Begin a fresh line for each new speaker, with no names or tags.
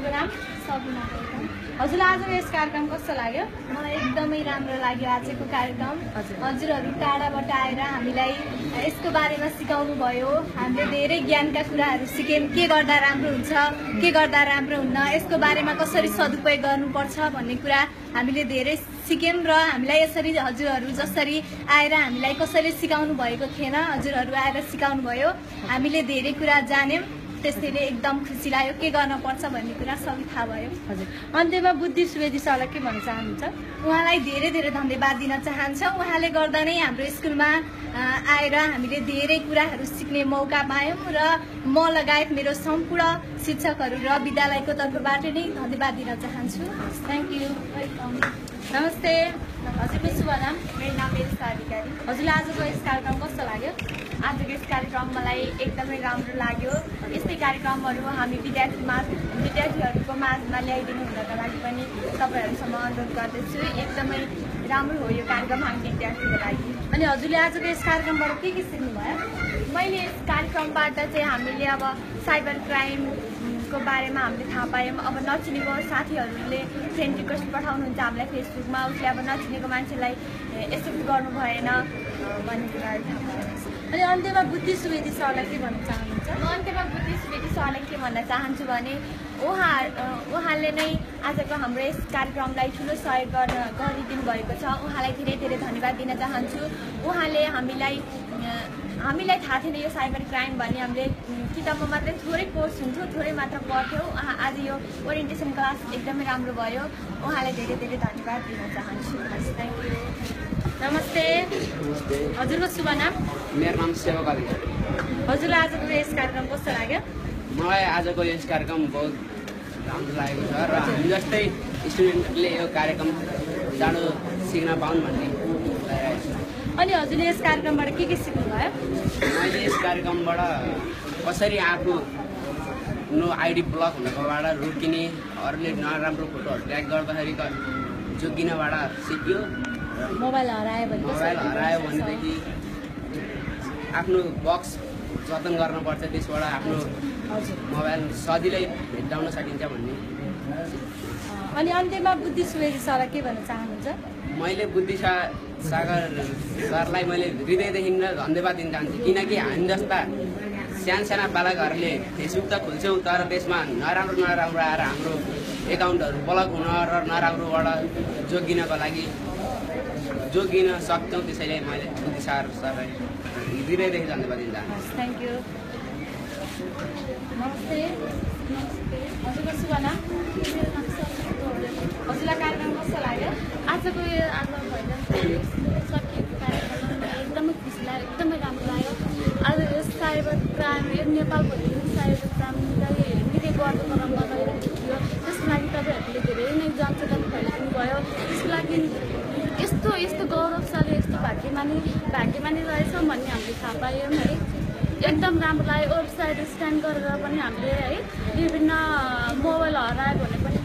हजुरको नाम?
सबिना
हजुरलाई आजको यस कार्यक्रम कस्तो लाग्यो?
मलाई एकदमै राम्रो लाग्यो आजको कार्यक्रम।
हजुर।
हजुरहरू टाढाबाट आएर हामीलाई यसको बारेमा सिकाउनु भयो। हामीले धेरै ज्ञानका कुराहरू सिक्यौँ। के गर्दा राम्रो हुन्छ? के गर्दा राम्रो हुन्न? यसको बारेमा कसरी सदुपयोग गर्नुपर्छ भन्ने कुरा हामीले धेरै सिक्यौँ र हामीलाई यसरी हजुरहरू जसरी आएर हामीलाई कसरी सिकाउनु भएको थिएन हजुरहरू आएर सिकाउनु भयो। हामीले धेरै कुरा जान्यौँ। त्यसैले एकदम खुसी लाग्यो। के गर्न पर्छ भन्ने कुरा सबै थाहा भयो।
हजुर। अन्त्यमा बुद्धि सुवेदी सरलाई के भन्न चाहनुहुन्छ?
उहाँलाई धेरै धेरै धन्यवाद दिन चाहन्छौँ। उहाँले गर्दा नै हाम्रो स्कुलमा आएर हामीले धेरै कुराहरू सिक्ने मौका पायौँ र म लगायत मेरो सम्पूर्ण शिक्षकहरू र विद्यालयको तर्फबाट नै धन्यवाद दिन चाहन्छु। थ्याङ्क यू वेलकम
नमस्ते। हजुरको शुभ नाम?
मेरो नाम मेरिसा अधिकारी।
हजुरलाई आजको यस कार्यक्रम कस्तो लाग्यो?
आजको यस कार्यक्रम मलाई एकदमै राम्रो लाग्यो। यस्तै कार्यक्रमहरू हामी विद्यार्थीमा विद्यार्थीहरूको माझमा ल्याइदिनु हुनका लागि पनि तपाईँहरूसँग अनुरोध गर्दछु। एकदमै राम्रो हो यो कार्यक्रम हामी विद्यार्थीको लागि।
अनि हजुरले आजको यस कार्यक्रमबाट के के सिक्नुभयो?
मैले यस कार्यक्रमबाट चाहिँ हामीले अब साइबर क्राइमको बारेमा हामीले थाहा पायौँ। अब नचिनेको साथीहरूले फ्रेन्ड रिक्वेस्ट पठाउनुहुन्छ हामीलाई फेसबुकमा उसले अब नचिनेको मान्छेलाई यसो गर्नु भएन। भन्ने कुराहरू थाहा पायौँ।
अनि अन्त्यमा बुद्धि सुवेदी सरलाई के भन्न चाहनुहुन्छ?
म अन्त्यमा बुद्धि सुवेदी सरलाई के भन्न चाहन्छु भने उहाँ उहाँले नै आजको हाम्रो यस कार्यक्रमलाई ठुलो सहयोग गर्न गरिदिनु भएको छ। उहाँलाई धेरै धेरै धन्यवाद दिन चाहन्छु। उहाँले हामीलाई हामीलाई थाहा थिएन यो साइबर क्राइम भन्ने हामीले किताबमा मात्रै थोरै कोर्स हुन्थ्यो थोरै मात्र पढ्थ्यौँ। आज यो ओरिएन्टेसन क्लास एकदमै राम्रो भयो। उहाँलाई धेरै धेरै धन्यवाद दिन चाहन्छु। थ्याङ्क यू
नमस्ते। हजुरको शुभ नाम?
मेरो नाम सेवक अधिकारी
हजुरलाई आजको यस कार्यक्रम कस्तो लाग्यो?
मलाई आजको यस कार्यक्रम बहुत राम्रो लागेको छ र हामी जस्तै स्टुडेन्टले यो कार्यक्रम जाडो सिक्न पाउन् भन्ने
अनि हजुरले यस कार्यक्रमबाट के के सिक्नुभयो?
मैले यस कार्यक्रमबाट कसरी आफू नो आइडी ब्लक हुनकोबाट रोकिने अरूले नराम्रो फोटोहरू ट्याग गर्दाखेरि जोगिनबाट सिक्यो।
मोबाइल हरायो भने
मोबाइल हरायो? भनेदेखि आफ्नो बक्स जतन गर्नुपर्छ त्यसबाट आफ्नो मोबाइल सजिलै भेट्टाउन सकिन्छ भन्ने।
अनि अन्त्यमा बुद्धि सुवेदी सरलाई के भन्न चाहनुहुन्छ?
मैले बुद्धि सागर सरलाई मैले हृदयदेखि नै धन्यवाद दिन चाहन्छु। किनकि हामी जस्ता साना साना बालकहरूले फेसबुक त खोल्छौँ तर त्यसमा नराम्रो नराम्रो आएर हाम्रो एकाउन्टहरू ब्लक हुन र नराम्रोबाट जोगिनको लागि जोगिन सक्छौँ त्यसैले मैले सागर सरलाई हृदयदेखि धन्यवाद दिन चाहन्छु।
थ्याङ्क यू नमस्ते। हजुरको हजुरलाई कार्यक्रम कस्तो लाग्यो?
आजको यो आज भइरहन्छ सकिएको कार्यक्रम एकदमै खुसी लाग्यो एकदमै राम्रो लाग्यो आज यो साइबर यो नेपालभरि साइबर क्राइमलाई निकै गर्दोकरमा गइरहेको थियो त्यसको लागि तपाईँहरूले धेरै नै जनचेतना फैलाउनु भयो। त्यसको लागि यस्तो यस्तो गौरवशाली यस्तो भाग्यमानी भाग्यमानी रहेछ भन्ने हामीले थाहा पायौँ है। एकदम राम्रो लाग्यो। वेबसाइट स्क्यान गरेर पनि हामीले है विभिन्न मोबाइल हरायो भने पनि